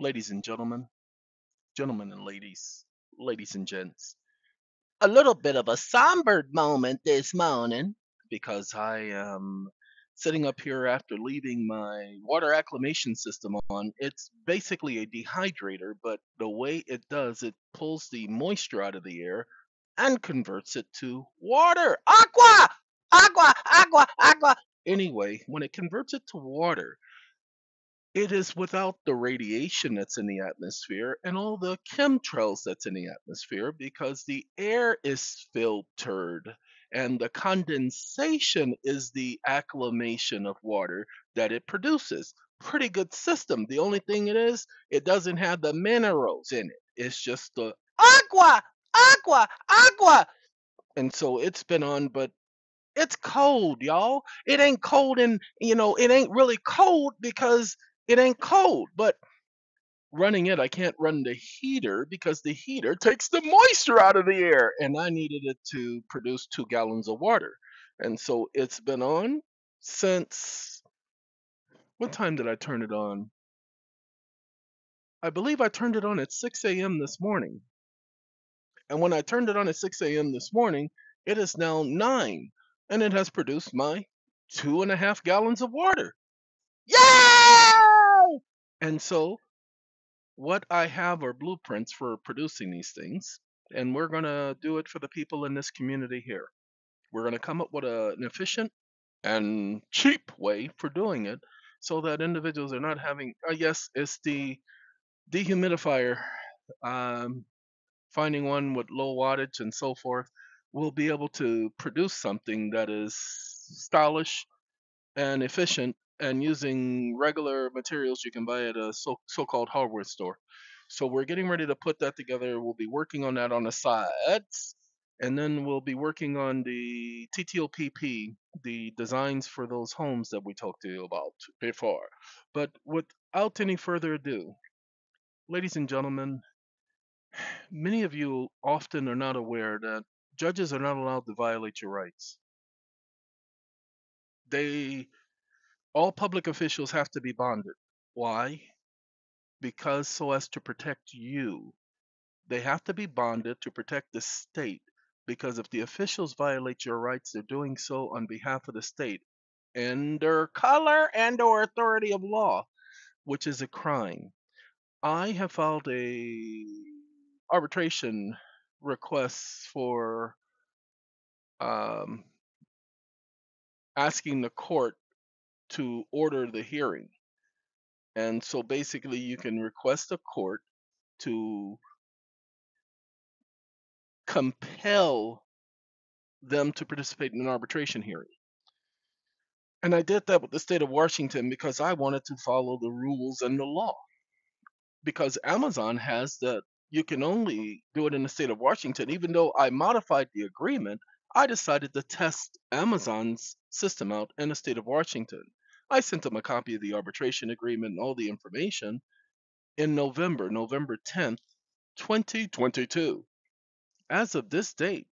ladies and gentlemen, gentlemen and ladies, ladies and gents. A little bit of a somber moment this morning because I am sitting up here after leaving my water acclimation system on. It's basically a dehydrator, but the way it does, it pulls the moisture out of the air and converts it to water. Aqua! Aqua! Aqua! Aqua! Anyway, when it converts it to water, it is without the radiation that's in the atmosphere and all the chemtrails that's in the atmosphere because the air is filtered and the condensation is the acclimation of water that it produces. Pretty good system. The only thing it is, it doesn't have the minerals in it. It's just the aqua, aqua, aqua. And so it's been on, but it's cold, y'all. It ain't cold and you know, it ain't really cold because it ain't cold, but running it, I can't run the heater because the heater takes the moisture out of the air, and I needed it to produce two gallons of water. And so it's been on since what time did I turn it on? I believe I turned it on at 6 a.m. this morning. And when I turned it on at 6 a.m. this morning, it is now 9, and it has produced my two and a half gallons of water. Yay! And so what I have are blueprints for producing these things, and we're going to do it for the people in this community here. We're going to come up with a, an efficient and cheap way for doing it so that individuals are not having, I guess, it's the dehumidifier, um, finding one with low wattage and so forth. We'll be able to produce something that is stylish and efficient and using regular materials you can buy at a so, so-called hardware store. So we're getting ready to put that together. We'll be working on that on the sides, and then we'll be working on the TTOPP, the designs for those homes that we talked to you about before. But without any further ado, ladies and gentlemen, many of you often are not aware that judges are not allowed to violate your rights. They all public officials have to be bonded. Why? Because so as to protect you. They have to be bonded to protect the state. Because if the officials violate your rights, they're doing so on behalf of the state under color and or authority of law, which is a crime. I have filed a arbitration request for um, asking the court to order the hearing. And so basically, you can request a court to compel them to participate in an arbitration hearing. And I did that with the state of Washington because I wanted to follow the rules and the law. Because Amazon has that you can only do it in the state of Washington, even though I modified the agreement, I decided to test Amazon's system out in the state of Washington. I sent them a copy of the arbitration agreement and all the information in November, November 10th, 2022. As of this date,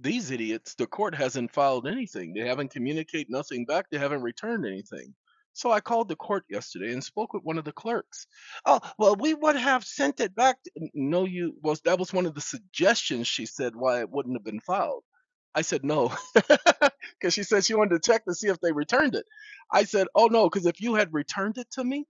these idiots, the court hasn't filed anything. They haven't communicated nothing back. They haven't returned anything. So I called the court yesterday and spoke with one of the clerks. Oh, well, we would have sent it back. To, no, you, well, that was one of the suggestions she said why it wouldn't have been filed. I said no, because she said she wanted to check to see if they returned it. I said, oh no, because if you had returned it to me,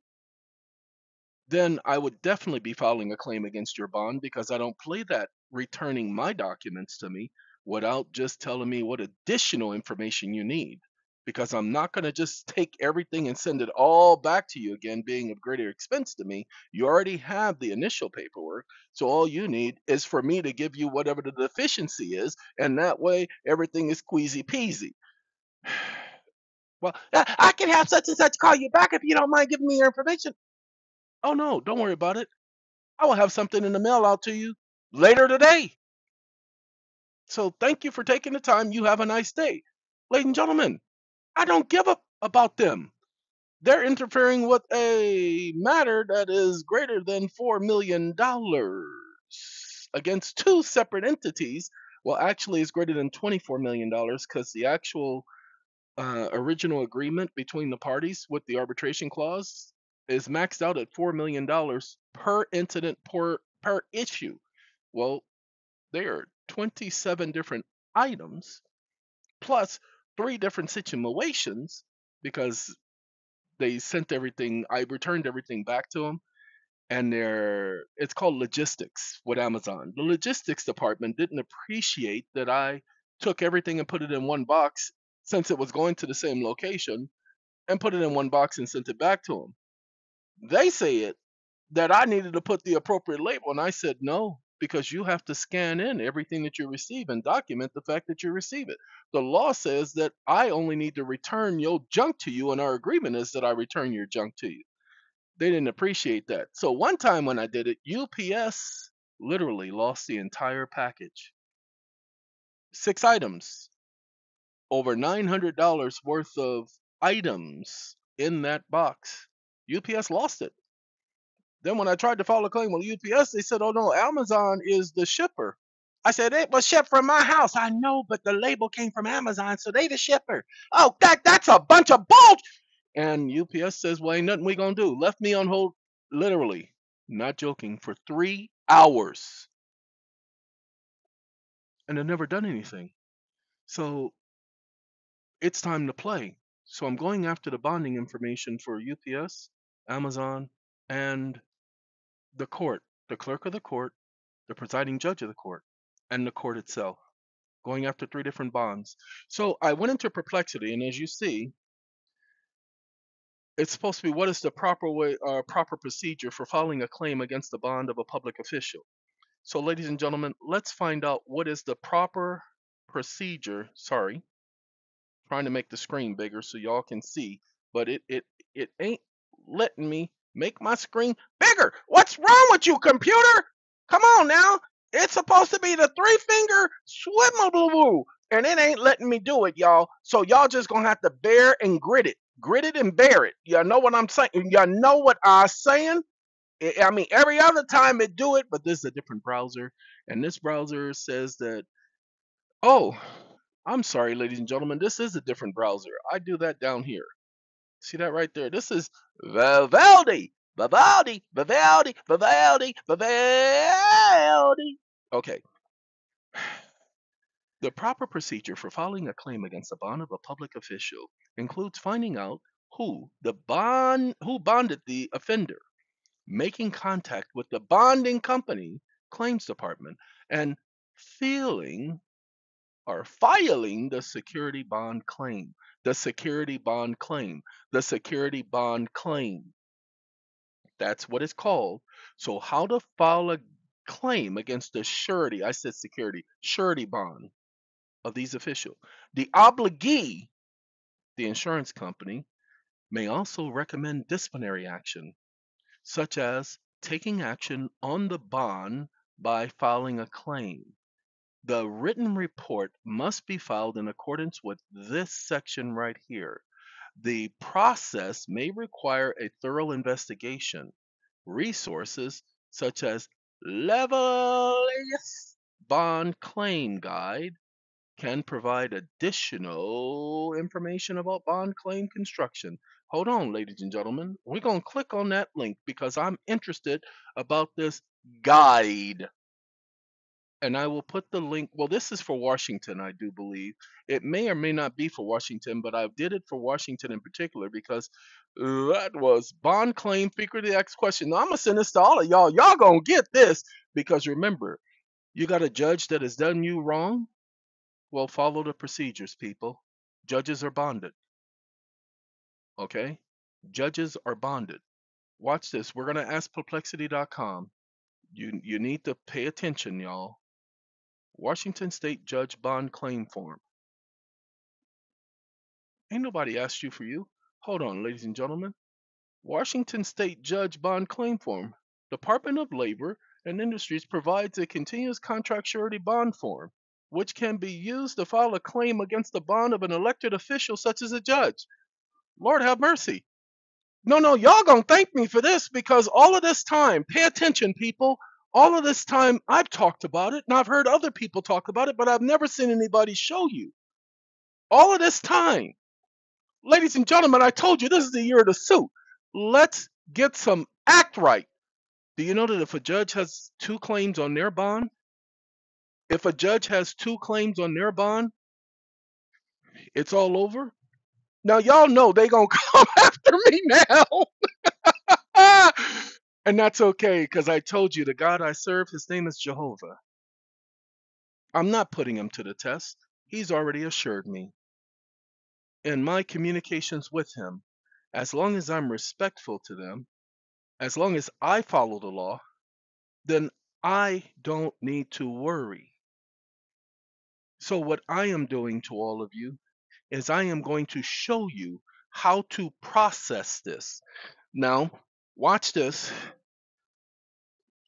then I would definitely be filing a claim against your bond because I don't play that returning my documents to me without just telling me what additional information you need. Because I'm not going to just take everything and send it all back to you again, being of greater expense to me. You already have the initial paperwork. So all you need is for me to give you whatever the deficiency is. And that way, everything is squeezy peasy. Well, I I can have such and such call you back if you don't mind giving me your information. Oh no, don't worry about it. I will have something in the mail out to you later today. So thank you for taking the time. You have a nice day. Ladies and gentlemen, I don't give up about them. They're interfering with a matter that is greater than $4 million against two separate entities. Well, actually, it's greater than $24 million because the actual uh, original agreement between the parties with the arbitration clause is maxed out at $4 million per incident per, per issue. Well, there are 27 different items plus three different situations because they sent everything, I returned everything back to them. And they're, it's called logistics with Amazon. The logistics department didn't appreciate that I took everything and put it in one box since it was going to the same location and put it in one box and sent it back to them. They said that I needed to put the appropriate label, and I said no, because you have to scan in everything that you receive and document the fact that you receive it. The law says that I only need to return your junk to you, and our agreement is that I return your junk to you. They didn't appreciate that. So one time when I did it, UPS literally lost the entire package. Six items, over $900 worth of items in that box. UPS lost it. Then when I tried to file a claim with UPS, they said, "Oh no, Amazon is the shipper." I said, "It was shipped from my house." I know, but the label came from Amazon, so they the shipper. Oh, that that's a bunch of bull. And UPS says, "Well, ain't nothing we gonna do." Left me on hold, literally, not joking, for three hours, and they've never done anything. So it's time to play. So I'm going after the bonding information for UPS, Amazon, and the court, the clerk of the court, the presiding judge of the court, and the court itself, going after three different bonds. So I went into perplexity, and as you see, it's supposed to be what is the proper way, uh, proper procedure for filing a claim against the bond of a public official. So, ladies and gentlemen, let's find out what is the proper procedure. Sorry, trying to make the screen bigger so y'all can see, but it it it ain't letting me make my screen bigger. What's wrong with you, computer? Come on now. It's supposed to be the three finger swimmable, and it ain't letting me do it, y'all. So y'all just gonna have to bear and grit it, grit it and bear it. Y'all know what I'm saying? Y'all know what I'm saying? I mean, every other time it do it, but this is a different browser, and this browser says that. Oh, I'm sorry, ladies and gentlemen. This is a different browser. I do that down here. See that right there? This is Vivaldi, Vivaldi, Vivaldi, Vivaldi, Vivaldi. Okay. The proper procedure for filing a claim against the bond of a public official includes finding out who the bond who bonded the offender, making contact with the bonding company, claims department, and feeling or filing the security bond claim. The security bond claim. The security bond claim. That's what it's called. So, how to file a claim against the surety, I said security, surety bond of these officials. The obligee, the insurance company, may also recommend disciplinary action, such as taking action on the bond by filing a claim. The written report must be filed in accordance with this section right here. The process may require a thorough investigation. Resources such as Levelset's Bond Claim Guide can provide additional information about bond claim construction. Hold on, ladies and gentlemen. We're going to click on that link because I'm interested about this guide and I will put the link. Well, this is for Washington, I do believe. It may or may not be for Washington, but I did it for Washington in particular because that was bond claim the X question. Now, I'm gonna send this to all of y'all. Y'all gonna get this because remember, you got a judge that has done you wrong. Well, follow the procedures, people. Judges are bonded. Okay, judges are bonded. Watch this. We're gonna ask perplexity.com. You you need to pay attention, y'all Washington State Judge Bond Claim Form. Ain't nobody asked you for you. Hold on, ladies and gentlemen. Washington State Judge Bond Claim Form. Department of Labor and Industries provides a continuous contract surety bond form, which can be used to file a claim against the bond of an elected official such as a judge. Lord have mercy. No, no, y'all gonna thank me for this because all of this time, pay attention, people all of this time I've talked about it and I've heard other people talk about it, but I've never seen anybody show you. All of this time, ladies and gentlemen, I told you this is the year of the suit. Let's Get some act right. Do you know that if a judge has two claims on their bond, if a judge has two claims on their bond, it's all over? Now y'all know they gonna come after me now. and that's okay, because I told you the God I serve, his name is Jehovah. I'm not putting him to the test. He's already assured me. In my communications with him, as long as I'm respectful to them, as long as I follow the law, then I don't need to worry. So, what I am doing to all of you is I am going to show you how to process this. Now, watch this.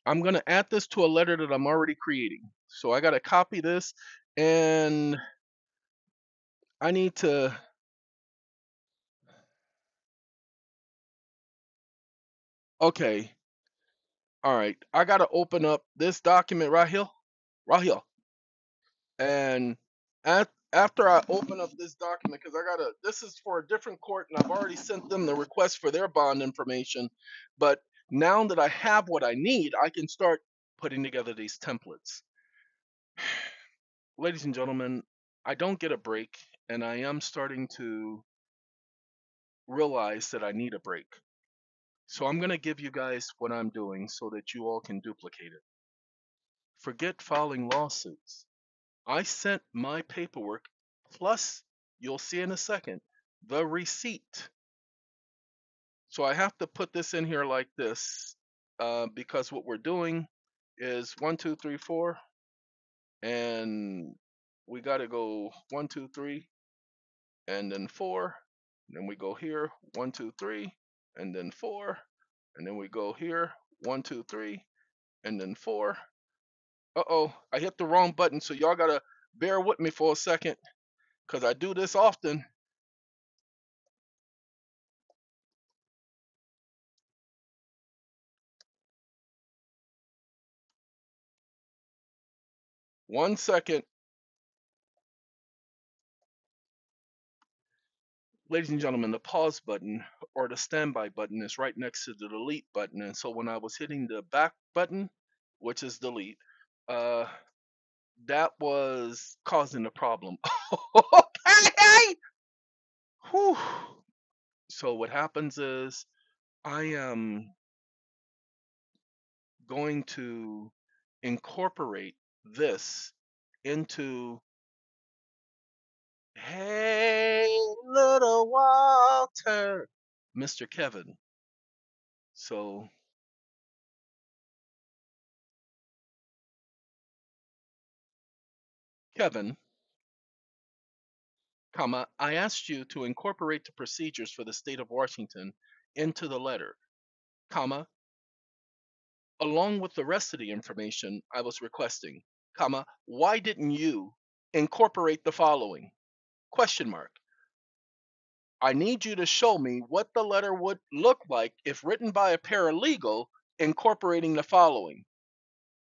I'm going to add this to a letter that I'm already creating. So, I got to copy this and I need to. Okay. All right. I got to open up this document right here. Right here. And at, after I open up this document, because I gotta, this is for a different court, and I've already sent them the request for their bond information. But now that I have what I need, I can start putting together these templates. Ladies and gentlemen, I don't get a break, and I am starting to realize that I need a break. So I'm gonna give you guys what I'm doing so that you all can duplicate it. Forget filing lawsuits. I sent my paperwork plus you'll see in a second the receipt. So I have to put this in here like this uh, because what we're doing is one, two, three, four, and we got to go one, two, three, and then four. And then we go here, one, two, three, and then four. And then we go here, one, two, three, and then four. Uh oh, I hit the wrong button, so y'all gotta bear with me for a second because I do this often. One second. Ladies and gentlemen, the pause button or the standby button is right next to the delete button. And so when I was hitting the back button, which is delete, uh, that was causing a problem. okay. Whew. So what happens is I am going to incorporate this into Hey little Walter, Mr. Kevin. So Kevin, comma, I asked you to incorporate the procedures for the state of Washington into the letter, comma, along with the rest of the information I was requesting, comma, why didn't you incorporate the following? Question mark. I need you to show me what the letter would look like if written by a paralegal incorporating the following.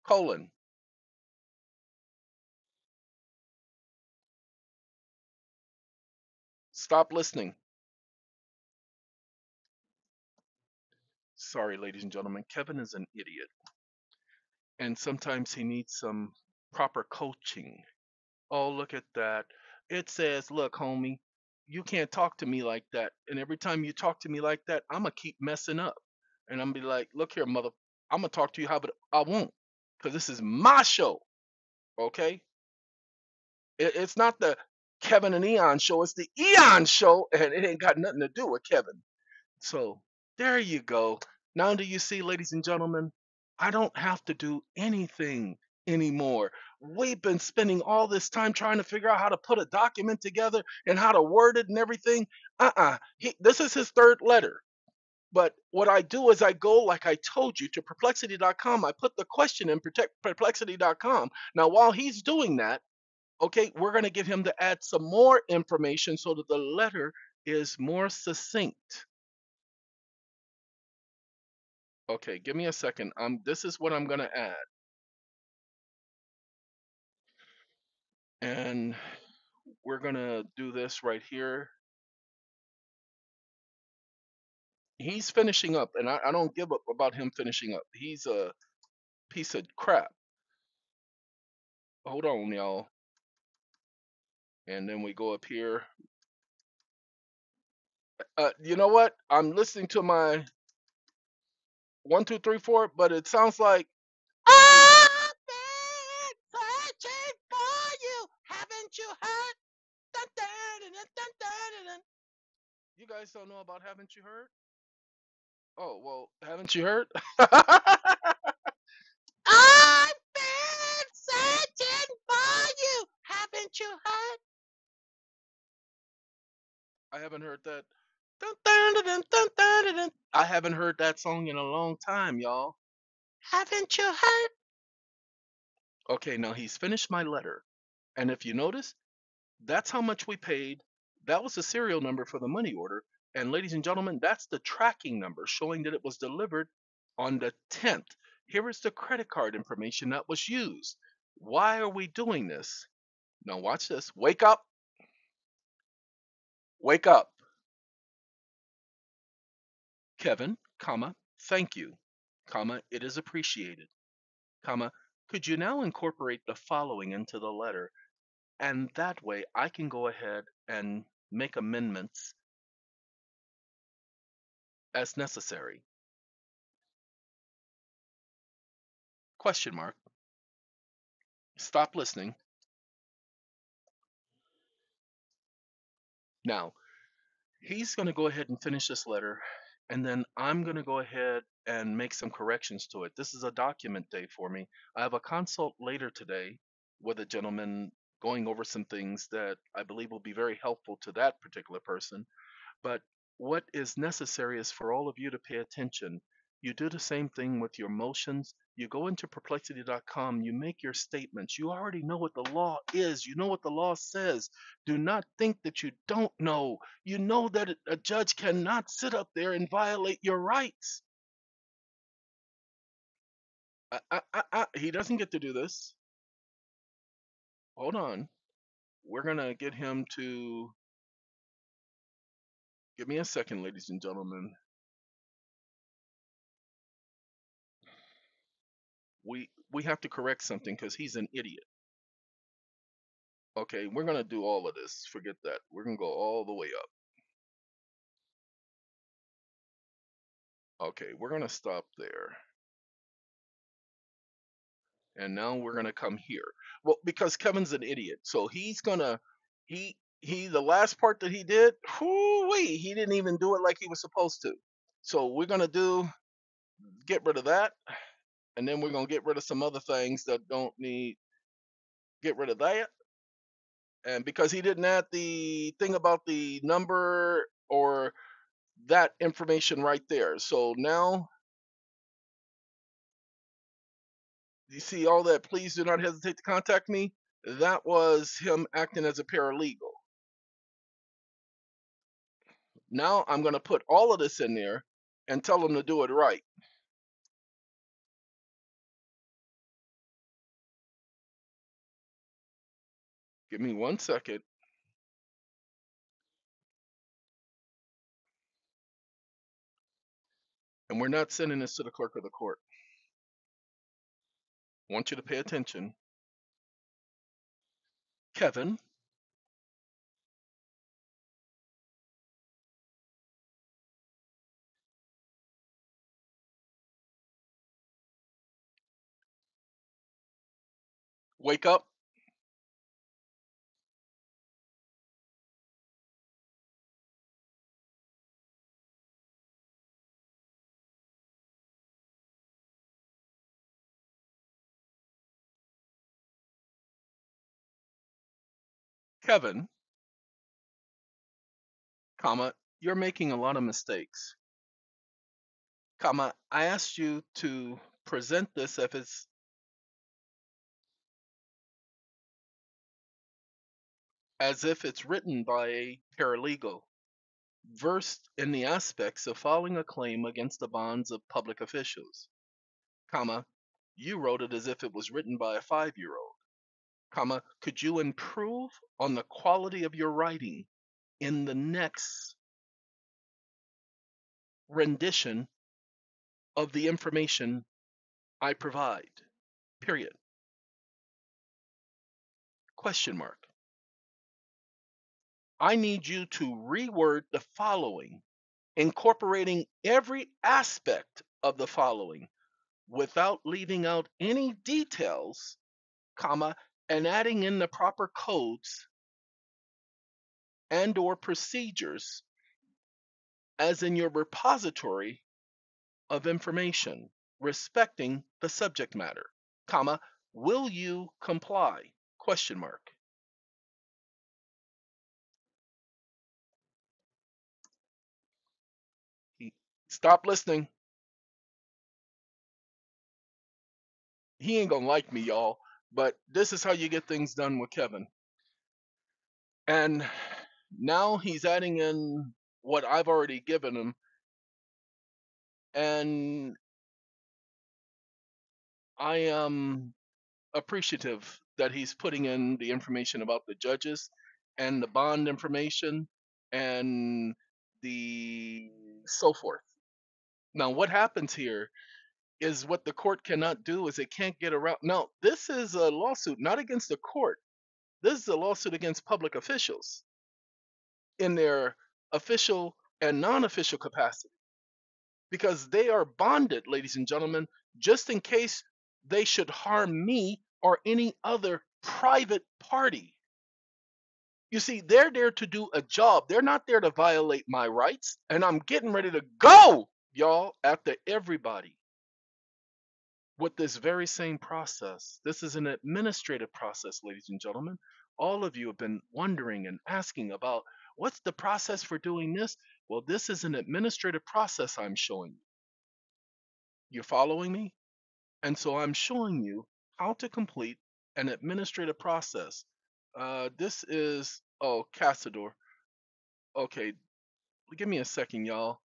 Colon. Stop listening. Sorry, ladies and gentlemen, Kevin is an idiot. And sometimes he needs some proper coaching. Oh, look at that. It says, look, homie, you can't talk to me like that. And every time you talk to me like that, I'm going to keep messing up. And I'm going to be like, look here, mother, I'm going to talk to you how but I won't. Because this is my show. Okay? It, it's not the Kevin and EeoN show. It's the EeoN show. And it ain't got nothing to do with Kevin. So there you go. Now do you see, ladies and gentlemen, I don't have to do anything anymore. We've been spending all this time trying to figure out how to put a document together and how to word it and everything. Uh-uh. He, this is his third letter. But what I do is I go, like I told you, to perplexity.com. I put the question in perplexity.com. Now, while he's doing that, okay, we're going to give him to add some more information so that the letter is more succinct. Okay, give me a second. Um, this is what I'm gonna add. And we're gonna do this right here. He's finishing up, and I, I don't give up about him finishing up. He's a piece of crap. Hold on, y'all. And then we go up here. Uh, you know what? I'm listening to my one, two, three, four, but it sounds like I've been searching for you. Haven't you heard? Dun, dun, dun, dun, dun, dun, dun. You guys don't know about haven't you heard? Oh well, haven't you heard? I've been searching for you. Haven't you heard? I haven't heard that. I haven't heard that song in a long time, y'all. Haven't you heard? Okay, now he's finished my letter. And if you notice, that's how much we paid. That was the serial number for the money order. And ladies and gentlemen, that's the tracking number showing that it was delivered on the 10th. Here is the credit card information that was used. Why are we doing this? Now watch this. Wake up. Wake up. Kevin, comma, thank you, comma, it is appreciated, comma, could you now incorporate the following into the letter? And that way I can go ahead and make amendments as necessary. Question mark. Stop listening. Now, he's going to go ahead and finish this letter, and then I'm going to go ahead and make some corrections to it. This is a document day for me. I have a consult later today with a gentleman going over some things that I believe will be very helpful to that particular person. But what is necessary is for all of you to pay attention. You do the same thing with your motions. You go into perplexity.com, you make your statements. You already know what the law is, you know what the law says. Do not think that you don't know. You know that a judge cannot sit up there and violate your rights. I, I, I, he doesn't get to do this. Hold on. We're going to get him to give me a second, ladies and gentlemen. We we have to correct something because he's an idiot. Okay, we're gonna do all of this. Forget that. We're gonna go all the way up. Okay, we're gonna stop there. And now we're gonna come here. Well, because Kevin's an idiot, so he's gonna he he the last part that he did, whoo-wee, he didn't even do it like he was supposed to. So we're gonna do get rid of that, and then we're gonna get rid of some other things that don't need get rid of that. And because he didn't add the thing about the number or that information right there. So now you see all that, please do not hesitate to contact me. That was him acting as a paralegal. Now I'm going to put all of this in there and tell him to do it right. Give me one second. And we're not sending this to the clerk of the court. I want you to pay attention. Kevin, wake up. Kevin, comma, you're making a lot of mistakes. Comma, I asked you to present this if it's as if it's written by a paralegal, versed in the aspects of filing a claim against the bonds of public officials, comma, you wrote it as if it was written by a five-year-old, comma, could you improve on the quality of your writing in the next rendition of the information I provide. Period. Question mark. I need you to reword the following, incorporating every aspect of the following without leaving out any details, comma, and adding in the proper codes and or procedures as in your repository of information respecting the subject matter, comma, will you comply? Question mark. Stop listening. He ain't gonna like me, y'all, but this is how you get things done with Kevin. And now he's adding in what I've already given him, and I am appreciative that he's putting in the information about the judges and the bond information and the so forth. Now, what happens here is what the court cannot do is it can't get around. Now, this is a lawsuit not against the court. This is a lawsuit against public officials in their official and non-official capacity because they are bonded, ladies and gentlemen, just in case they should harm me or any other private party. You see, they're there to do a job. They're not there to violate my rights. And I'm getting ready to go, y'all, after everybody with this very same process. This is an administrative process, ladies and gentlemen. All of you have been wondering and asking about what's the process for doing this? Well, this is an administrative process I'm showing you. You're following me? And so I'm showing you how to complete an administrative process. Uh, this is, oh, Cassador. Okay, give me a second, y'all.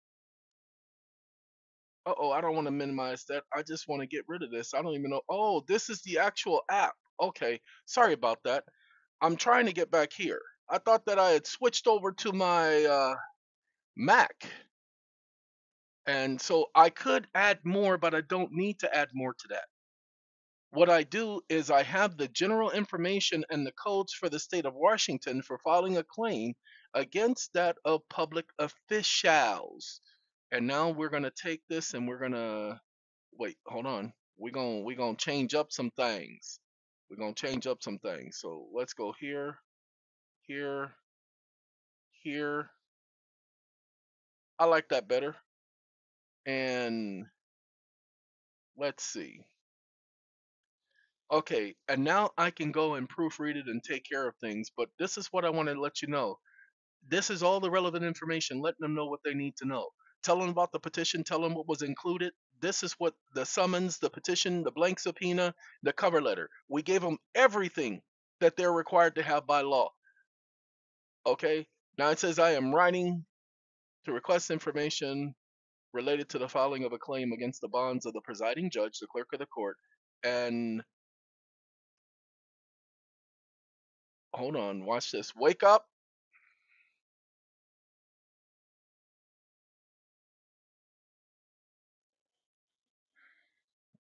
Uh-oh, I don't want to minimize that. I just want to get rid of this. I don't even know. Oh, this is the actual app. Okay, sorry about that. I'm trying to get back here. I thought that I had switched over to my uh, Mac. And so I could add more, but I don't need to add more to that. What I do is I have the general information and the codes for the state of Washington for filing a claim against that of public officials. And now we're to take this and we're to wait, hold on. We're to we're to change up some things. We're to change up some things. So let's go here, here, here. I like that better. And let's see. Okay, and now I can go and proofread it and take care of things, but this is what I want to let you know. This is all the relevant information, letting them know what they need to know. Tell them about the petition, tell them what was included. This is what the summons, the petition, the blank subpoena, the cover letter. We gave them everything that they're required to have by law. Okay, now it says I am writing to request information related to the filing of a claim against the bonds of the presiding judge, the clerk of the court, and hold on, watch this. Wake up.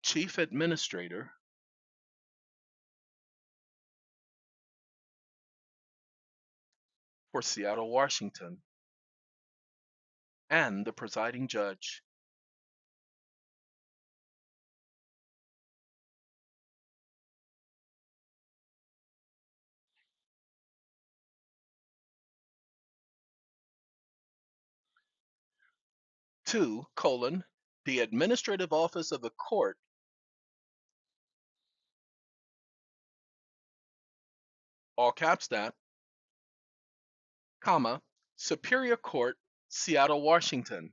Chief Administrator for Seattle, Washington, and the presiding judge. Two, colon, the administrative office of the court, all caps that, comma, Superior Court, Seattle, Washington.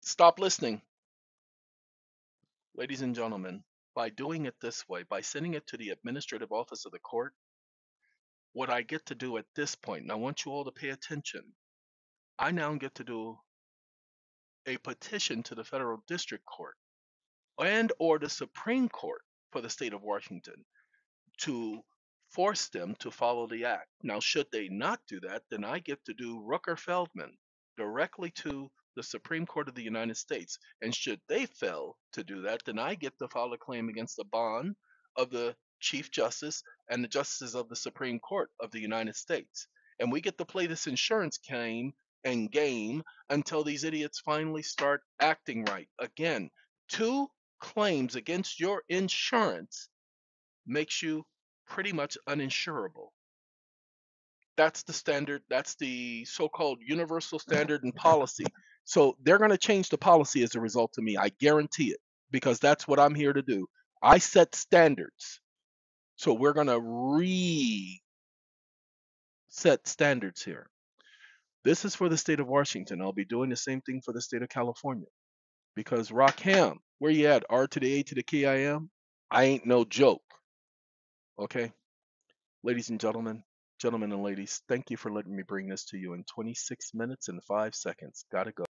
Stop listening. Ladies and gentlemen, by doing it this way, by sending it to the administrative office of the court, what I get to do at this point, and I want you all to pay attention, I now get to do a petition to the federal district court and or the Supreme Court for the state of Washington to force them to follow the act. Now, should they not do that, then I get to do Rooker Feldman directly to the Supreme Court of the United States. And should they fail to do that, then I get to file a claim against the bond of the Chief Justice and the Justices of the Supreme Court of the United States. And we get to play this insurance claim and game until these idiots finally start acting right. Again, two claims against your insurance makes you pretty much uninsurable. That's the standard, that's the so called universal standard and policy. So they're going to change the policy as a result of me. I guarantee it because that's what I'm here to do. I set standards. So we're going to re set standards here. This is for the state of Washington. I'll be doing the same thing for the state of California. Because Rakim, where you at? R to the A to the K I am? I ain't no joke. Okay? Ladies and gentlemen, gentlemen and ladies, thank you for letting me bring this to you in 26 minutes and 5 seconds. Gotta go.